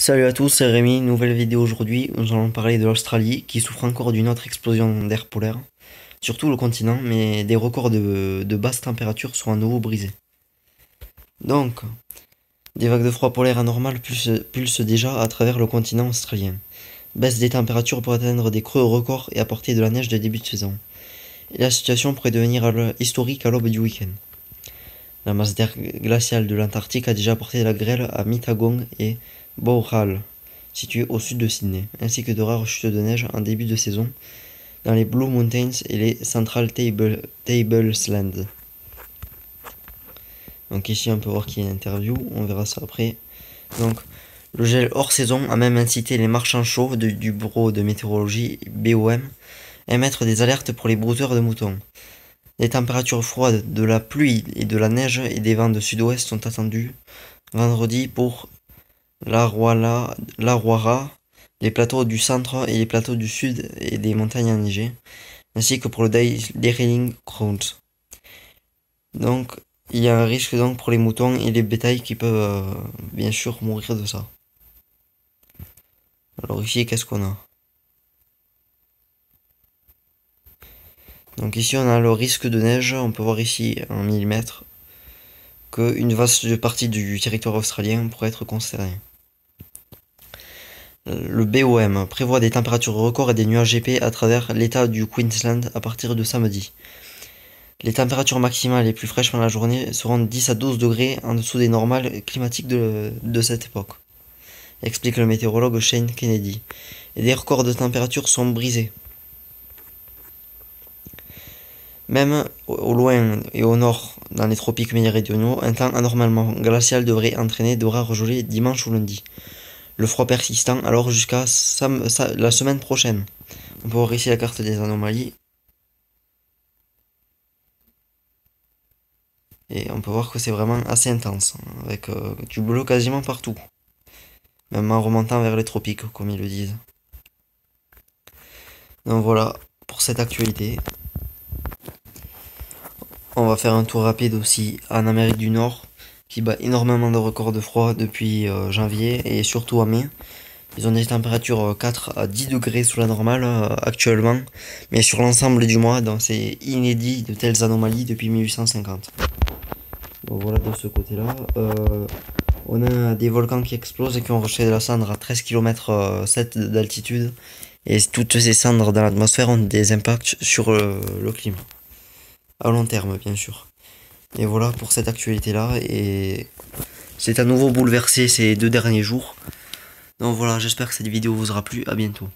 Salut à tous, c'est Rémi, nouvelle vidéo aujourd'hui, nous allons parler de l'Australie qui souffre encore d'une autre explosion d'air polaire, surtout le continent, mais des records de, basse température sont à nouveau brisés. Donc, des vagues de froid polaire anormales pulsent, déjà à travers le continent australien. Baisse des températures pour atteindre des creux records et apporter de la neige de début de saison. La situation pourrait devenir historique à l'aube du week-end. La masse d'air glaciale de l'Antarctique a déjà apporté de la grêle à Mitagong et Bowral, situé au sud de Sydney, ainsi que de rares chutes de neige en début de saison dans les Blue Mountains et les Central Table, Tablesland. Donc ici on peut voir qu'il y a une interview, on verra ça après. Donc le gel hors saison a même incité les marchands chauds du bureau de météorologie BOM à émettre des alertes pour les brouteurs de moutons. Les températures froides, de la pluie et de la neige et des vents de sud-ouest sont attendues vendredi pour l'Arwara, les plateaux du centre et les plateaux du sud et des montagnes enneigées, ainsi que pour le Darling Ground. Donc, il y a un risque donc pour les moutons et les bétails qui peuvent euh, bien sûr mourir de ça. Alors ici, qu'est-ce qu'on a? Donc ici, on a le risque de neige. On peut voir ici en millimètres qu'une vaste partie du territoire australien pourrait être concernée. Le BOM prévoit des températures records et des nuages épais à travers l'état du Queensland à partir de samedi. Les températures maximales les plus fraîches pendant la journée seront 10 à 12 degrés en dessous des normales climatiques de, cette époque, explique le météorologue Shane Kennedy. Et des records de température sont brisés. Même au loin et au nord, dans les tropiques méridionaux, un temps anormalement glacial devrait entraîner de rares gelées dimanche ou lundi le froid persistant alors jusqu'à la semaine prochaine. On peut voir ici la carte des anomalies. Et on peut voir que c'est vraiment assez intense, avec euh, du bleu quasiment partout. Même en remontant vers les tropiques, comme ils le disent. Donc voilà pour cette actualité. On va faire un tour rapide aussi en Amérique du Nord qui bat énormément de records de froid depuis euh, janvier et surtout à mai. Ils ont des températures 4 euh, à 10 degrés sous la normale euh, actuellement, mais sur l'ensemble du mois, donc c'est inédit de telles anomalies depuis 1850. voilà de ce côté-là. on a des volcans qui explosent et qui ont rejeté de la cendre à 13 km 7 d'altitude. Et toutes ces cendres dans l'atmosphère ont des impacts sur le climat. À long terme, bien sûr. Et voilà pour cette actualité-là. Et c'est à nouveau bouleversé ces deux derniers jours. Donc voilà, j'espère que cette vidéo vous aura plu. À bientôt.